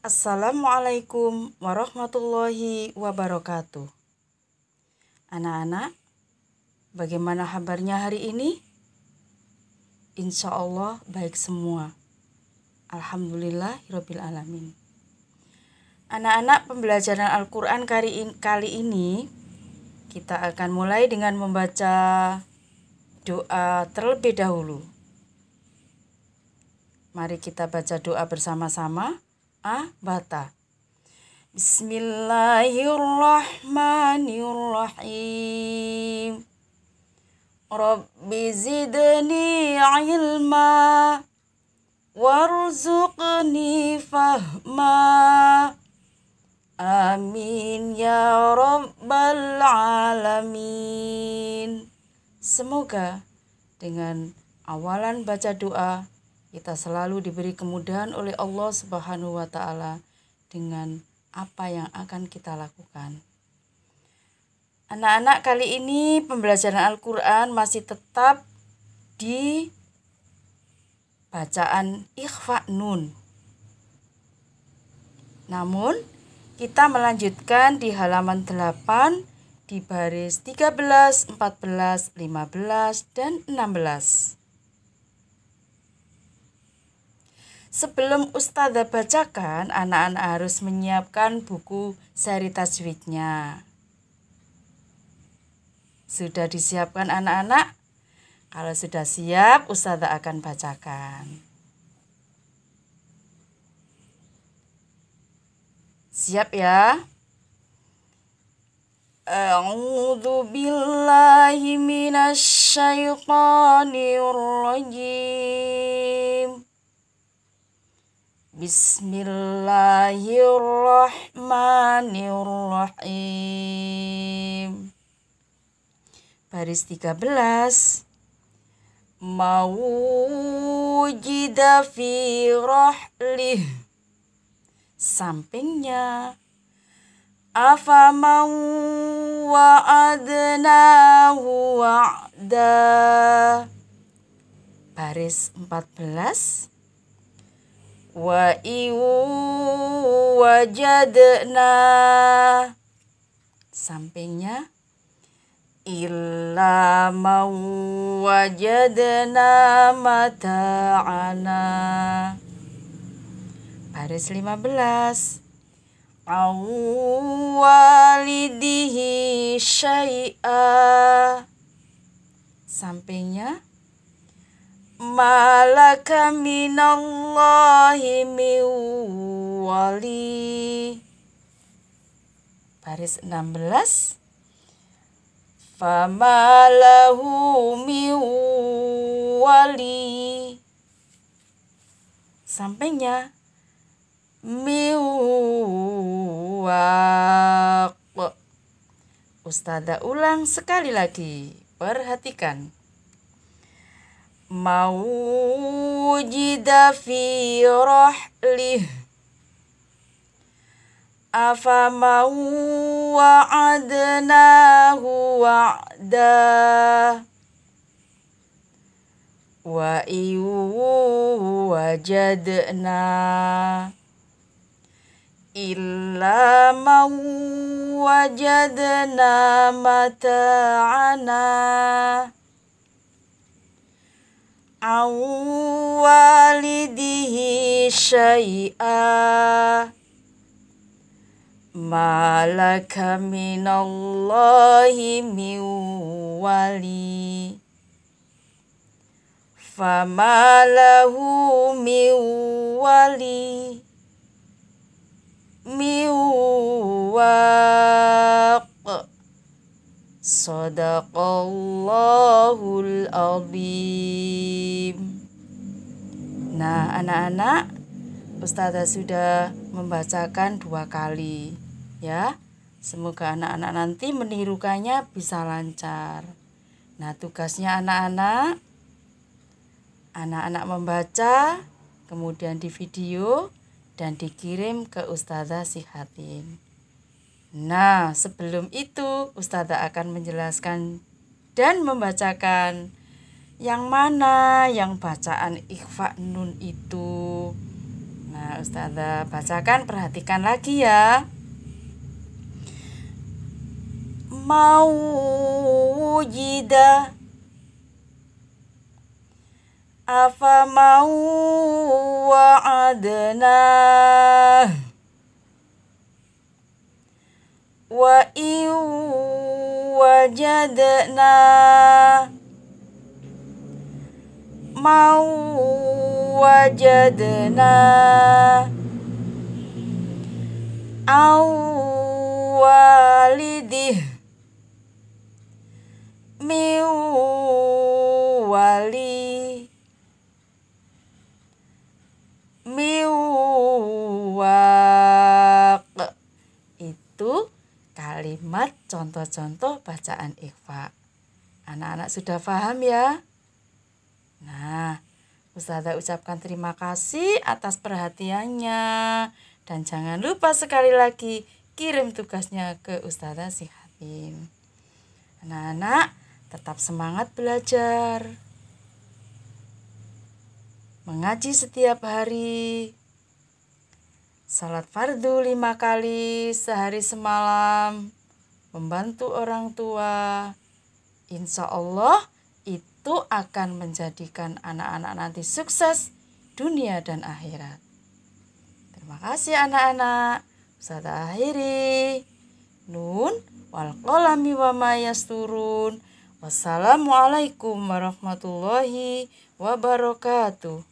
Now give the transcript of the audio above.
Assalamualaikum warahmatullahi wabarakatuh. Anak-anak, bagaimana kabarnya hari ini? Insya Allah baik semua. Alhamdulillah alamin. Anak-anak pembelajaran Al-Quran kali ini kita akan mulai dengan membaca doa terlebih dahulu. Mari kita baca doa bersama-sama. A. Bata. Bismillahirrahmanirrahim. Rabbi zidni ilma warzuqni fahma. Amin ya rabbal alamin. Semoga dengan awalan baca doa kita selalu diberi kemudahan oleh Allah Subhanahu wa taala dengan apa yang akan kita lakukan. Anak-anak kali ini pembelajaran Al-Qur'an masih tetap di bacaan ikhfa nun. Namun kita melanjutkan di halaman 8 di baris 13, 14, 15, dan 16. Sebelum Ustazah bacakan, anak-anak harus menyiapkan buku seri tajwidnya. Sudah disiapkan anak-anak? Kalau sudah siap, Ustazah akan bacakan. Siap ya? A'udzu billahi minasy syaithanir rajim. Bismillahirrahmanirrahim. Baris 13. Mawujida fi rahlih. Sampingnya. Afaman wa'adnahu wa'da. Baris 14 wa wajadna. Sampingnya illa mau wajadna mata'ana. Baris 15 awalidihi syai'a. Sampingnya malaka minallahi min wali. Baris 16 famalahu min wali. Sampainya miwaq Ustazah ulang sekali lagi. Perhatikan mawujida fi rahlih afama wa'adnahu wa'da. Wa wajadna. Illa man wajadna mata'ana awalidihi syai'a. Malaka minallahi min wali. Famalahu min wali. Min Sadaqallahul azim. Nah, anak-anak, Ustazah sudah membacakan dua kali, ya. Semoga anak-anak nanti menirukannya bisa lancar. Nah, tugasnya anak-anak, anak-anak membaca, kemudian di video, dan dikirim ke Ustazah Sihatin. Nah, sebelum itu Ustazah akan menjelaskan dan membacakan yang mana yang bacaan ikhfa nun itu. Nah, Ustazah bacakan perhatikan lagi ya. Mau wujida Apa mau wa'adna Wa wajadna Mau wajadna. Au walidih miwali contoh-contoh bacaan ikhfa anak-anak sudah paham ya nah Ustazah ucapkan terima kasih atas perhatiannya dan jangan lupa sekali lagi kirim tugasnya ke Ustazah Sihatin. Anak-anak, Tetap semangat belajar. Mengaji setiap hari. Salat fardu lima kali sehari semalam. Membantu orang tua. Insya Allah itu akan menjadikan anak-anak nanti sukses dunia dan akhirat. Terima kasih anak-anak. Ustazah akhiri. Nun wal kolami wa turun. Wassalamualaikum warahmatullahi wabarakatuh.